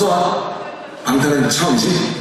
어서 와. 방탄은 처음이지?